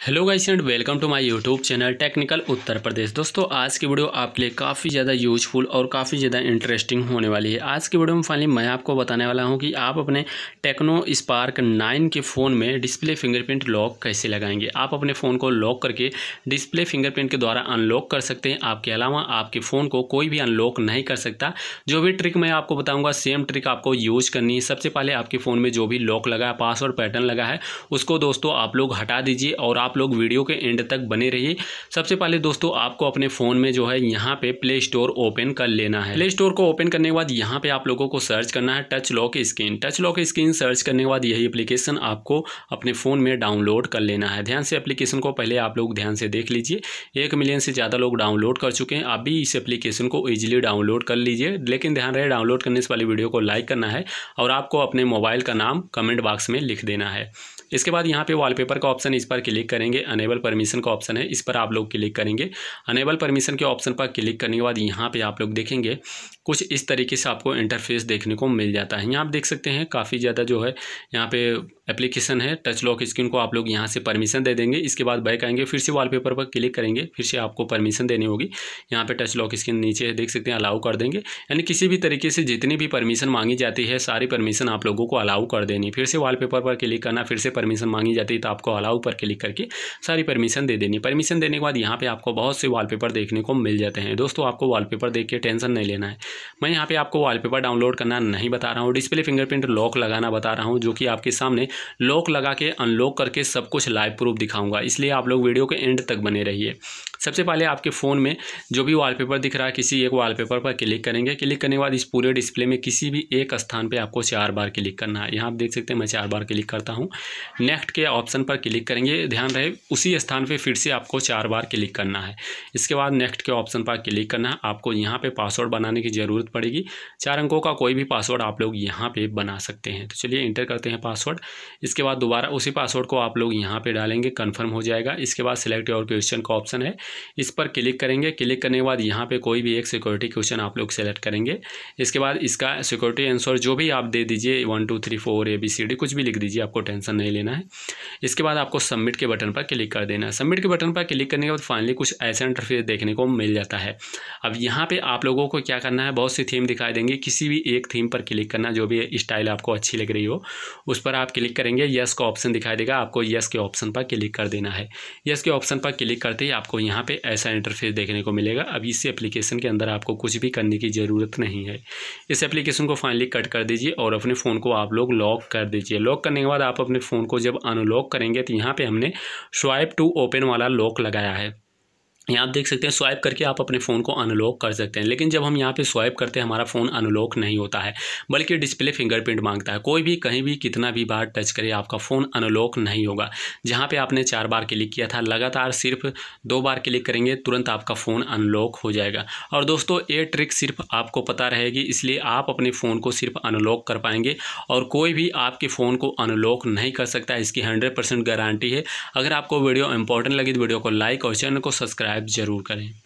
Hello guys and welcome to my YouTube channel technical Uttar Pradesh दोस्तों, आज की video आपके लिए काफ़ी ज़्यादा यूजफुल और काफ़ी ज़्यादा इंटरेस्टिंग होने वाली है। आज की वीडियो में फाइनली मैं आपको बताने वाला हूँ कि आप अपने टेक्नो स्पार्क 9 के फ़ोन में डिस्प्ले फिंगरप्रिंट लॉक कैसे लगाएँगे। आप अपने फ़ोन को लॉक करके डिस्प्ले फिंगरप्रिंट के द्वारा अनलॉक कर सकते हैं। आपके अलावा आपके फ़ोन को कोई भी अनलॉक नहीं कर सकता। जो भी ट्रिक मैं आपको बताऊँगा सेम ट्रिक आपको यूज़ करनी है। सबसे पहले आपके फ़ोन में जो भी लॉक लगा है पासवर्ड पैटर्न लगा है, उसको दोस्तों आप लोग हटा दीजिए और आप लोग वीडियो के एंड तक बने रहिए। सबसे पहले दोस्तों, आपको अपने फ़ोन में जो है यहाँ पे प्ले स्टोर ओपन कर लेना है। प्ले स्टोर को ओपन करने के बाद यहाँ पे आप लोगों को सर्च करना है touch lock screen touch lock screen search करने के बाद यही एप्लीकेशन आपको अपने फ़ोन में डाउनलोड कर लेना है। ध्यान से एप्लीकेशन को पहले आप लोग ध्यान से देख लीजिए। एक मिलियन से ज़्यादा लोग डाउनलोड कर चुके हैं। आप भी इस एप्लीकेशन को ईजिली डाउनलोड कर लीजिए। लेकिन ध्यान रहे डाउनलोड करने से वाली वीडियो को लाइक करना है और आपको अपने मोबाइल का नाम कमेंट बॉक्स में लिख देना है। इसके बाद यहाँ पे वॉलपेपर का ऑप्शन इस पर क्लिक करेंगे अनेबल परमिशन का ऑप्शन है, इस पर आप लोग क्लिक करेंगे। अनेबल परमिशन के ऑप्शन पर क्लिक करने के बाद यहाँ पे आप लोग देखेंगे कुछ इस तरीके से आपको इंटरफेस देखने को मिल जाता है। यहाँ आप देख सकते हैं, काफ़ी ज़्यादा जो है, यहाँ पे एप्लीकेशन है टच लॉक स्क्रीन को आप लोग यहाँ से परमिशन दे देंगे। इसके बाद बैक आएँगे, फिर से वॉलपेपर पर क्लिक करेंगे, फिर से आपको परमिशन देनी होगी। यहाँ पे टच लॉक स्क्रीन नीचे देख सकते हैं अलाउ कर देंगे। यानी किसी भी तरीके से जितनी भी परमिशन मांगी जाती है, सारी परमिशन आप लोगों को अलाउ कर देनी। फिर से वॉलपेपर पर क्लिक करना, फिर से परमिशन मांगी जाती है तो आपको अलाउ पर क्लिक करके सारी परमिशन दे देनी। परमिशन देने के बाद यहाँ पर आपको बहुत से वॉलपेपर देखने को मिल जाते हैं। दोस्तों, आपको वॉलपेपर देख के टेंशन नहीं लेना है। मैं यहाँ पे आपको वॉलपेपर डाउनलोड करना नहीं बता रहा हूँ डिस्प्ले फिंगरप्रिंट लॉक लगाना बता रहा हूँ, जो कि आपके सामने लॉक लगा के अनलॉक करके सब कुछ लाइव प्रूफ दिखाऊँगा। इसलिए आप लोग वीडियो के एंड तक बने रहिए। सबसे पहले आपके फ़ोन में जो भी वॉलपेपर दिख रहा है, किसी एक वॉलपेपर पर क्लिक करेंगे। क्लिक करने के बाद इस पूरे डिस्प्ले में किसी भी एक स्थान पर आपको चार बार क्लिक करना है। यहाँ आप देख सकते हैं, मैं चार बार क्लिक करता हूँ। नेक्स्ट के ऑप्शन पर क्लिक करेंगे। ध्यान रहे, उसी स्थान पर फिर से आपको चार बार क्लिक करना है। इसके बाद नेक्स्ट के ऑप्शन पर क्लिक करना है। आपको यहाँ पर पासवर्ड बनाने की ज़रूरत पड़ेगी। चार अंकों का कोई भी पासवर्ड आप लोग यहाँ पर बना सकते हैं। तो चलिए इंटर करते हैं पासवर्ड इसके बाद दोबारा उसी पासवर्ड को आप लोग यहाँ पर डालेंगे कन्फर्म हो जाएगा। इसके बाद सिलेक्ट और क्वेश्चन का ऑप्शन है। इस पर क्लिक करेंगे। क्लिक करने के बाद यहाँ पर कोई भी एक सिक्योरिटी क्वेश्चन आप लोग सेलेक्ट करेंगे। इसके बाद इसका सिक्योरिटी आंसर जो भी आप दे दीजिए one two three four A B C D कुछ भी लिख दीजिए, आपको टेंशन नहीं लेना है। इसके बाद आपको सबमिट के बटन पर क्लिक कर देना है। सबमिट के बटन पर क्लिक करने के बाद फाइनली कुछ ऐसा इंटरफेस देखने को मिल जाता है। अब यहाँ पर आप लोगों को क्या करना है? बहुत सी थीम दिखाई देंगे। किसी भी एक थीम पर क्लिक करना, जो भी स्टाइल आपको अच्छी लग रही हो, उस पर आप क्लिक करेंगे यस का ऑप्शन दिखाई देगा, आपको यस के ऑप्शन पर क्लिक कर देना है। यस के ऑप्शन पर क्लिक करते ही आपको यहाँ पे ऐसा इंटरफेस देखने को मिलेगा। अब इस एप्लीकेशन के अंदर आपको कुछ भी करने की ज़रूरत नहीं है। इस एप्लीकेशन को फाइनली कट कर दीजिए और अपने फ़ोन को आप लोग लॉक कर दीजिए। लॉक करने के बाद आप अपने फ़ोन को जब अनलॉक करेंगे तो यहाँ पर हमने स्वाइप टू ओपन वाला लॉक लगाया है। यहाँ आप देख सकते हैं, स्वाइप करके आप अपने फ़ोन को अनलॉक कर सकते हैं। लेकिन जब हम यहाँ पे स्वाइप करते हैं, हमारा फ़ोन अनलॉक नहीं होता है, बल्कि डिस्प्ले फिंगरप्रिंट माँगता है। कोई भी, कहीं भी, कितना भी बार टच करे, आपका फ़ोन अनलॉक नहीं होगा। जहाँ पे आपने चार बार क्लिक किया था, लगातार सिर्फ़ दो बार क्लिक करेंगे, तुरंत आपका फ़ोन अनलॉक हो जाएगा। और दोस्तों, ये ट्रिक सिर्फ़ आपको पता रहेगी, इसलिए आप अपने फ़ोन को सिर्फ़ अनलॉक कर पाएँगे। और कोई भी आपके फ़ोन को अनलॉक नहीं कर सकता, इसकी हंड्रेड गारंटी है। अगर आपको वीडियो इंपॉर्टेंट लगी तो वीडियो को लाइक और चैनल को सब्सक्राइब सब्सक्राइब ज़रूर करें।